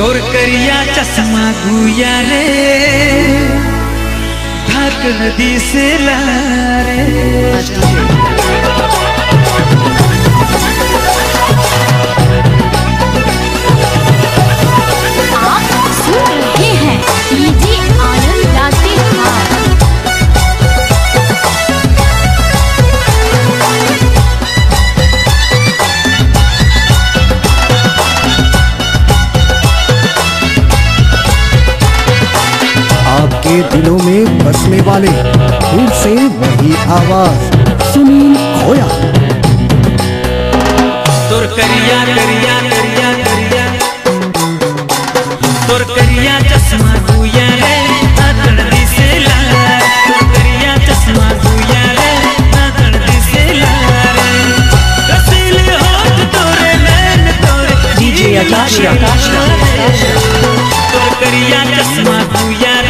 तोर करिया चश्मा गुया रे धक नदी से लारे आपके दिलों में बसने वाले फिर से वही आवाज़। सुनील खोया। तोर करिया करिया करिया। करिया तोर करिया चश्मा गुया रे धक से लारे तोर करिया चश्मा गुया रे धक नदी से लारे रसीले होठ तोरे नैन तोरे DJ आकाश, आकाश, तोर करिया चश्मा रे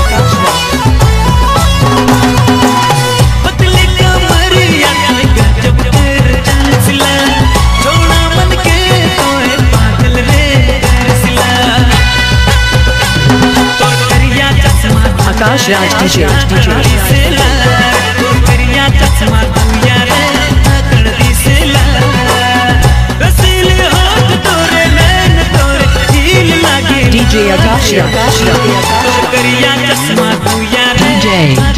तोरे राज DJ DJ Akash Akash DJ